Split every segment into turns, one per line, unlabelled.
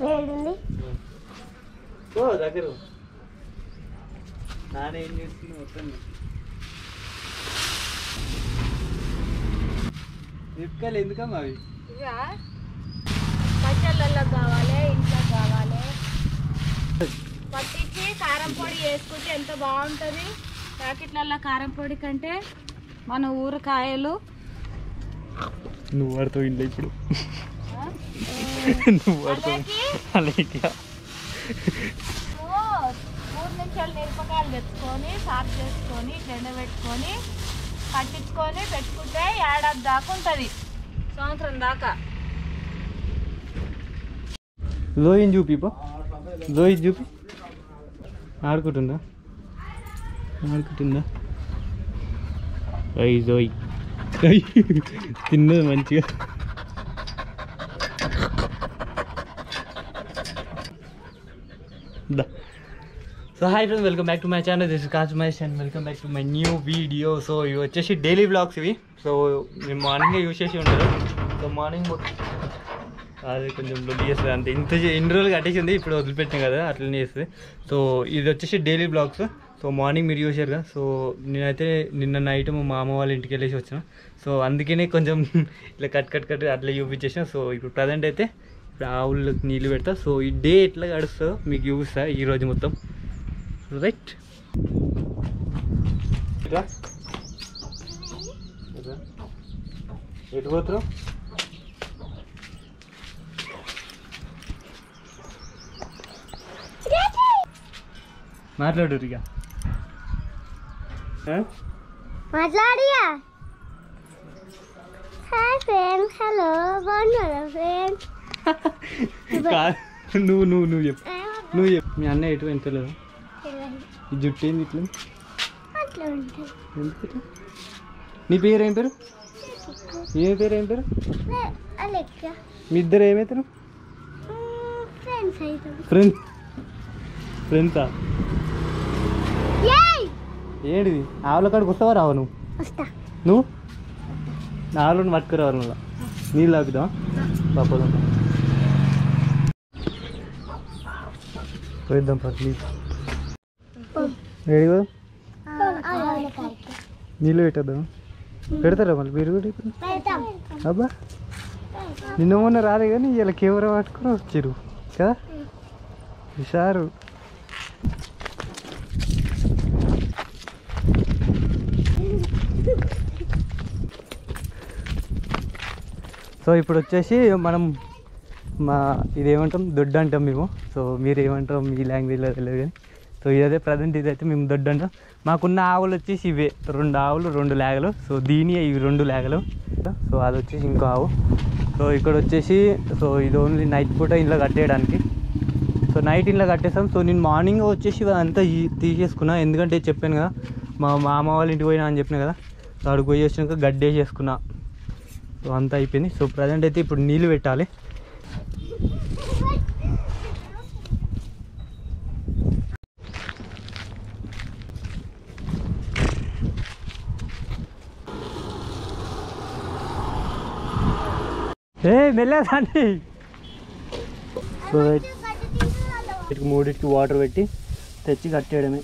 వేడింది
ఓ దగ్గర నాన్న ఏం చేస్తుంది మొత్తం? మిరపకాయలు ఎందుకమ్మా అవి?
పచ్చళ్ళల్లో కావాలి ఇంట్లో కావాలి. పట్టించి కారం పొడి వేసుకుంటే ఎంత బాగుంటుంది? ప్యాకెట్లలో కారం పొడి కంటే మన ఊరకాయలు
నువ్వు పడతావు ఇంట్లో ఇప్పుడు నువ్వు
అలాగే
అలాగే
ఓ, మూడు నిమిషాలు మిరపకాయలు తెచ్చుకొని సాఫ్ చేసుకొని ఎండబెట్టుకొని పట్టించుకొని పెట్టుకుంటే ఏడాది దాకా ఉంటుంది. సంవత్సరం దాకా.
లోయిని చూపి పో. లోయి చూపి. ఆడుకుంటుందా? ఆడుకుంటుందా? జోయ్ తిన్నది మంచిగా దా so hi friends welcome back to my channel this cause Mahesh and welcome back to my new video so ఇవి వచ్చేసి డైలీ బ్లాగ్స్ ఇవి సో మేము మార్నింగే యూజ్ చేసి ఉంటారు సో మార్నింగ్ అది కొంచెం లొల్లి చేస్తుంది అంతే ఇంత చే- ఇన్ని రోజులు కట్టేసింది ఇప్పుడు వదిలిపెట్టాం కదా అట్లనే చేస్తుంది సో ఇది వచ్చేసి డైలీ బ్లాగ్స్ సో మార్నింగ్ మీరు చూసారు కదా సో నేనైతే నిన్న నైట్ మా మామ వాళ్ళ ఇంటికి వెళ్ళేసి వచ్చిన. సో అందుకనే కొంచెం ఇట్లా కట్ కట్ కట్ అట్లా చూపించేసిన. సో ఇప్పుడు ప్రజెంట్ అయితే ఇప్పుడు ఆవులకు నీళ్ళు పెడతా. సో ఈ డే ఎట్లా గడుస్తుందో మీకు చూపిస్తా ఈ రోజు మొత్తం. రైట్ ఎటు పోతున్నావు మాట్లాడు ఇక.
మాట్లాడియా హాయ్ ఫ్రెండ్స్ హలో బాగున్నారా ఫ్రెండ్స్
కాదు నువ్వు నువ్వు నువ్వు చెప్పు నువ్వు చెప్పు మీ అన్నయ్య ఎటు ఎంతలేదు ఈ జుట్టు ఏంది ఇట్లా
అట్లా ఉంటుంది
ఎందుకు ఇట్లా? నీ పేరు ఏం పేరు ఏ పేరు ఏం పేరు
అలెక్క
మీ ఇద్దరు ఏమవుతారు
ఫ్రెండ్స్ అవుతాం
ఫ్రెండ్స్ ఫ్రెండ్సా
ఏయ్
ఏంటిది? ఆవుల కాడికి వస్తావా రావా నువ్వు? నువ్వు? ఆవులను పట్టుకురావాలి నువ్వు నీళ్ళు ఆపుదాం పాపదాం పోయిద్దాం ప్లీజ్ రెడీ కదా? నీళ్ళు పెట్టేద్దాం పెడతారా మళ్ళీ? మీరు కూడా ఇప్పుడు? అబ్బా. నిన్న మొన్న రాలే కానీ ఇలా కెమెరా పట్టుకొని వచ్చారు. కదా? హుషారు. సో ఇప్పుడు వచ్చేసి మనం మా ఇదేమంటాం దొడ్డు అంటాం మేము. సో మీరు ఏమంటాం మీ లాంగ్వేజ్లో తెలియదు కానీ. సో ఇదైతే ప్రజెంట్ ఇదైతే మేము దొడ్డు అంటాం. మాకున్న ఆవులు వచ్చేసి ఇవే. రెండు ఆవులు రెండు లేగలు. సో దీని ఇవి రెండు లేగలు. సో అది వచ్చేసి ఇంకో ఆవు. సో ఇక్కడ వచ్చేసి సో ఇది ఓన్లీ నైట్ పూట ఇంట్లో కట్టేయడానికి. సో నైట్ ఇంట్లో కట్టేస్తాం. సో నేను మార్నింగ్ వచ్చేసి అంతా తీసేసుకున్నా. ఎందుకంటే చెప్పాను కదా మా మామ వాళ్ళ ఇంటికి పోయినా అని చెప్పిన కదా. సో అడుగు పోయి వచ్చినాక గడ్డేసేసుకున్నా సో అంతా అయిపోయింది. సో ప్రజెంట్ అయితే ఇప్పుడు నీళ్ళు పెట్టాలి. ఏ మెల్లేదండి సో వీటికి మూడింటికి వాటర్ పెట్టి తెచ్చి కట్టేయడమే.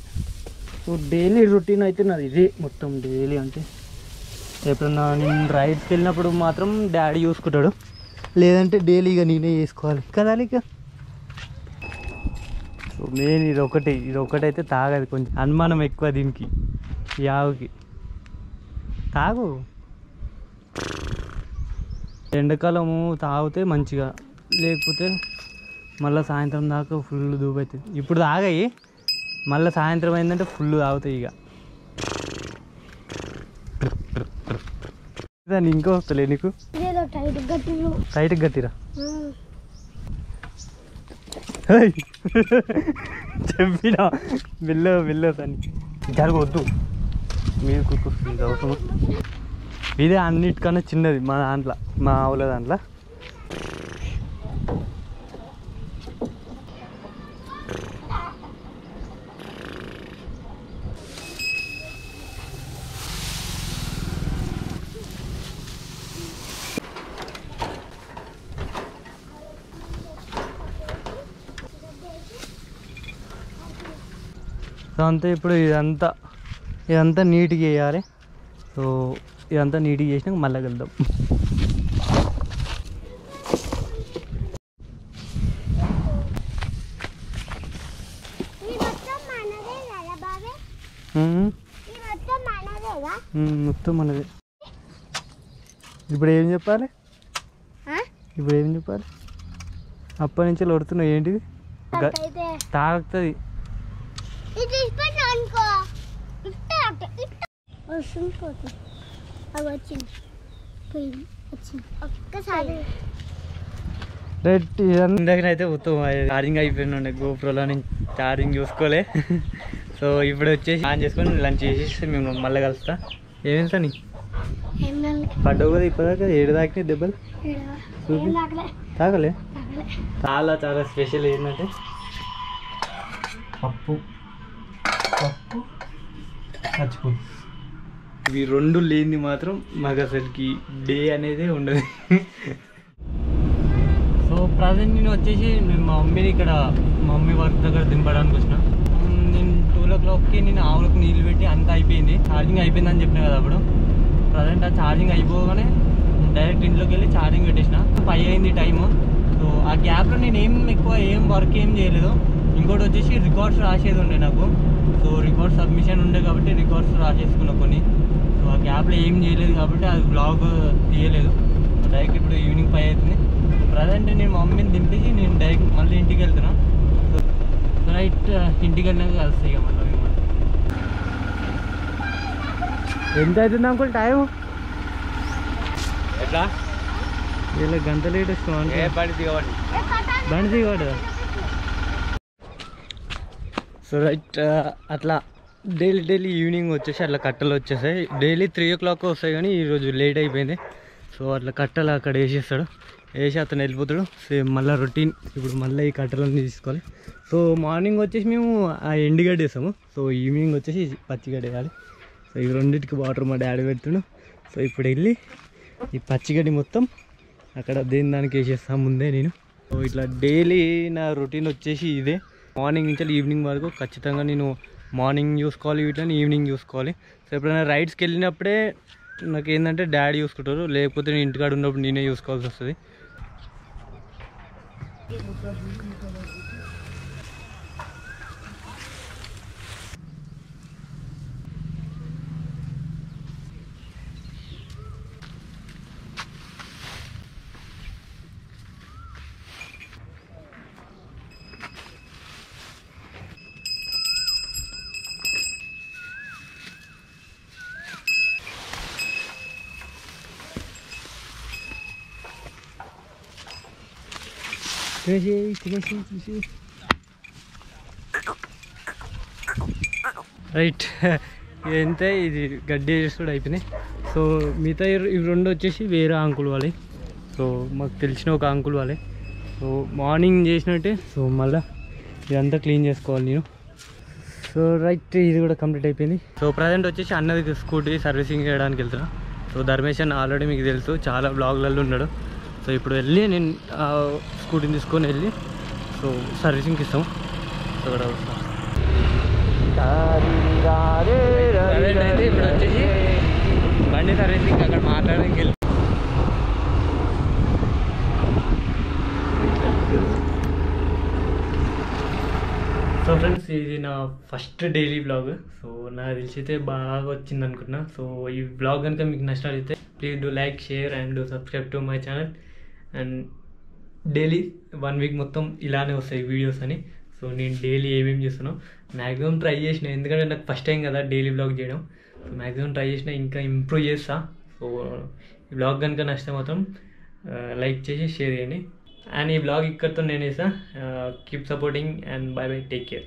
సో డైలీ రొటీన్ అయితే నాది ఇదే మొత్తం డైలీ అంటే. ఎప్పుడన్నా నేను రైడ్స్కి వెళ్ళినప్పుడు మాత్రం డాడీ చూసుకుంటాడు. లేదంటే డైలీగా నేనే చేసుకోవాలి. కదా ఇక సో మెయిన్ ఇది ఒకటి ఇది ఒకటైతే తాగదు కొంచెం. అనుమానం ఎక్కువ దీనికి ఈ ఆవుకి. తాగు. ఎండాకాలము తాగితే మంచిగా లేకపోతే మళ్ళీ సాయంత్రం దాకా ఫుల్ దూపవుతుంది ఇప్పుడు తాగాయి మళ్ళీ సాయంత్రం అయిందంటే ఫుల్ తాగుతాయి ఇక. దాన్ని ఇంకా వస్తలే నీకు?
టైట్
గట్టిరా. చెప్పినా? వెళ్ళ వెళ్ళ దాన్ని. జరగవద్దు మీరు కూర్చుంది అవసరం. ఇదే అన్నిటికన్నా చిన్నది మా దాంట్లో మా ఆవుల దాంట్లో. సో అంతే ఇప్పుడు ఇదంతా ఇదంతా నీట్గా వేయాలి సో ఇదంతా నీట్గా చేసినాక మళ్ళీ వెళ్దాం
మొత్తం మనదే
ఇప్పుడు ఏం చెప్పాలి? ఇప్పుడు ఏం చెప్పాలి? అప్పటి నుంచి కొడుతున్నావు ఏంటిది? తాగుతుంది.
వస్తుంది పోతుంది అది వచ్చింది పోయింది వచ్చింది ఒక్కసారి
ఇందాకనైతే మొత్తం ఛార్జింగ్ గోప్రోలో నుంచి. ఛార్జింగ్ చూసుకోలే. సో ఇప్పుడు వచ్చేసి ఆన్ చేసుకొని లంచ్ చేసేసి మేము మళ్ళీ కలుస్తా. ఏం వెళ్తా నీ
ఏం కాదు.
పడ్డావు కదా ఇప్పటిదాకా ఏడు దాకా దెబ్బలు.
తాగలే?
చాలా చాలా స్పెషల్ ఏంటంటే? పప్పు. పప్పు ఇవి రెండు లేనిది మాత్రం మాకు అసలుకి డే అనేది ఉండదు. సో ప్రజెంట్ నేను వచ్చేసి నేను మా మమ్మీని ఇక్కడ మా మమ్మీ వర్క్ దగ్గర దింపడానికి వచ్చిన. నేను టూ ఓ క్లాక్కి నేను ఆవులకు నీళ్ళు పెట్టి అంతా అయిపోయింది. ఛార్జింగ్ అయిపోయింది అని చెప్పిన కదా అప్పుడు. ప్రజెంట్ ఆ ఛార్జింగ్ అయిపోగానే డైరెక్ట్ ఇంట్లోకి వెళ్ళి ఛార్జింగ్ పెట్టేసిన. ఫైవ్ అయింది టైము. సో ఆ గ్యాప్లో నేను ఏం ఎక్కువ ఏం వర్క్ ఏం చేయలేదు. ఇంకోటి వచ్చేసి రికార్డ్స్ రాసేది ఉండే నాకు. సో రికార్డ్ సబ్మిషన్ ఉండే కాబట్టి రికార్డ్స్ రాసేసుకున్నా కొన్ని. సో ఆ గ్యాప్లో ఏం చేయలేదు కాబట్టి అది బ్లాగ్ తీయలేదు. డైరెక్ట్ ఇప్పుడు ఈవినింగ్ ఫైవ్ అవుతుంది. ప్రజెంట్ నేను మా మమ్మీని దింపేసి నేను డైరెక్ట్ మళ్ళీ ఇంటికి వెళ్తున్నా. సో రైట్ ఇంటికి వెళ్ళినాక కలుస్తాయి ఇక మళ్ళీ. ఎంత అవుతుంది అనుకోండి టైం
ఎట్లా?
ఇలా గంట లేట్ వస్తాం
ఏ పని దిగవండి.
బండి దిగాడు సో రైట్ uh, అట్లా డైలీ డైలీ ఈవినింగ్ వచ్చేసి అట్లా కట్టలు వచ్చేసాయి. డైలీ త్రీ ఓ క్లాక్ వస్తాయి కానీ ఈరోజు లేట్ అయిపోయింది. సో అట్లా కట్టలు అక్కడ వేసేస్తాడు. వేసి అతను వెళ్ళిపోతాడు. సేమ్ మళ్ళీ రొటీన్ ఇప్పుడు మళ్ళీ ఈ కట్టలన్నీ తీసుకోవాలి. సో మార్నింగ్ వచ్చేసి మేము ఆ ఎండుగడ్డ వేసాము సో ఈవినింగ్ వచ్చేసి పచ్చిగడ్డ వేయాలి సో ఈ రెండింటికి వాటర్ మా డాడీ పెడుతుండు. సో ఇప్పుడు వెళ్ళి ఈ పచ్చిగడ్డి మొత్తం అక్కడ దేని దానికి వేసేస్తాను ముందే నేను. సో ఇట్లా డైలీ నా రొటీన్ వచ్చేసి ఇదే. మార్నింగ్ నుంచి ఈవినింగ్ వరకు ఖచ్చితంగా నేను మార్నింగ్ చూసుకోవాలి వీటిని ఈవినింగ్ చూసుకోవాలి సో ఎప్పుడైనా రైడ్స్కి వెళ్ళినప్పుడే నాకు ఏంటంటే డాడీ చూసుకుంటారు లేకపోతే నేను ఇంటికాడ ఉన్నప్పుడు నేనే చూసుకోవాల్సి వస్తుంది. తినేసి తినేసి తినేసి రైట్ ఇదంతే ఇది? గడ్డి కూడా అయిపోయినాయి సో మిగతా ఇవి రెండు వచ్చేసి వేరే అంకుల్ వాళ్ళే. సో మాకు తెలిసిన ఒక అంకుల్ వాళ్ళే. సో మార్నింగ్ చేసినట్టే. సో మళ్ళీ ఇదంతా క్లీన్ చేసుకోవాలి నేను. సో రైట్ ఇది కూడా కంప్లీట్ అయిపోయింది. సో ప్రజెంట్ వచ్చేసి అన్నది స్కూటీ సర్వీసింగ్ చేయడానికి వెళ్తున్నా. సో ధర్మేష్ అన్న ఆల్రెడీ మీకు తెలుసు చాలా బ్లాగ్లలో ఉన్నాడు. సో ఇప్పుడు వెళ్ళి నేను ఆ స్కూటీని తీసుకొని వెళ్ళి సో సర్వీసింగ్కి ఇస్తాం సో ఇక్కడ వస్తాం. ప్రజెంట్ అయితే ఇప్పుడు వచ్చేసి బండి సర్వీసింగ్ అక్కడ మాట్లాడడానికి వెళ్ళి సో ఫ్రెండ్స్ ఇది నా ఫస్ట్ డైలీ బ్లాగ్ సో నాకు తెలిసితే బాగా వచ్చింది అనుకుంటున్నా సో ఈ బ్లాగ్ కనుక మీకు నచ్చినట్లయితే please do like share and subscribe to my channel and daily one week మొత్తం ఇలానే వస్తాయి వీడియోస్ అని. సో నేను డైలీ ఏమేమి చేస్తున్నాను మ్యాక్సిమం ట్రై చేసిన. ఎందుకంటే నాకు ఫస్ట్ టైం కదా డైలీ బ్లాగ్ చేయడం. సో మ్యాక్సిమం ట్రై చేసిన ఇంకా ఇంప్రూవ్ చేస్తా. సో ఈ బ్లాగ్ కనుక నచ్చితే మాత్రం లైక్ చేసి షేర్ చేయండి. అండ్ ఈ బ్లాగ్ ఇక్కడితో నేను వేసా keep supporting and bye bye take care